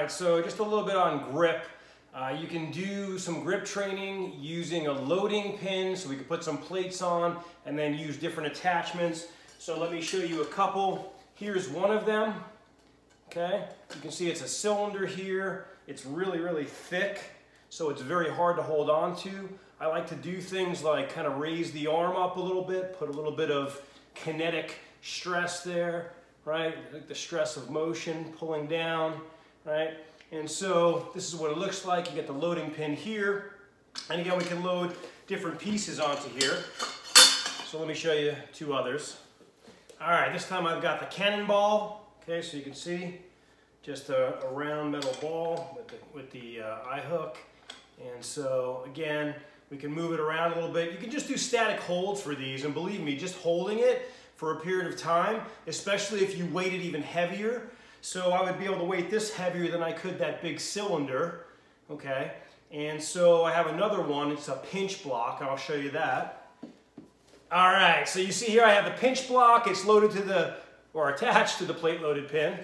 right, so just a little bit on grip. Uh, you can do some grip training using a loading pin, so we can put some plates on and then use different attachments. So let me show you a couple. Here's one of them, okay? You can see it's a cylinder here. It's really, really thick, so it's very hard to hold on to. I like to do things like kind of raise the arm up a little bit, put a little bit of kinetic stress there, right? Like the stress of motion pulling down, right? And so this is what it looks like. You get the loading pin here. And again, we can load different pieces onto here. So let me show you two others. All right, this time I've got the cannonball. Okay, so you can see just a, a round metal ball with the, with the uh, eye hook. And so again, we can move it around a little bit. You can just do static holds for these. And believe me, just holding it for a period of time, especially if you weight it even heavier. So I would be able to weight this heavier than I could that big cylinder, okay? And so I have another one, it's a pinch block, I'll show you that. All right, so you see here I have the pinch block, it's loaded to the, or attached to the plate loaded pin.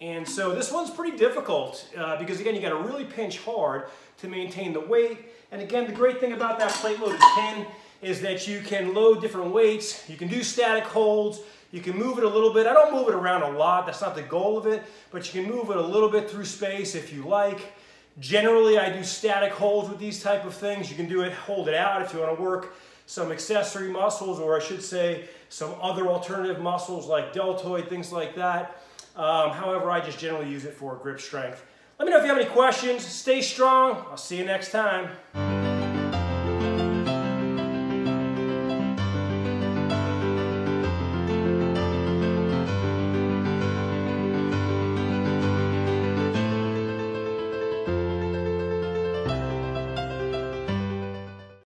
And so this one's pretty difficult uh, because again, you gotta really pinch hard to maintain the weight. And again, the great thing about that plate loaded pin is that you can load different weights, you can do static holds, you can move it a little bit. I don't move it around a lot, that's not the goal of it, but you can move it a little bit through space if you like. Generally, I do static holds with these type of things. You can do it, hold it out if you want to work some accessory muscles, or I should say some other alternative muscles like deltoid, things like that. Um, however, I just generally use it for grip strength. Let me know if you have any questions. Stay strong. I'll see you next time.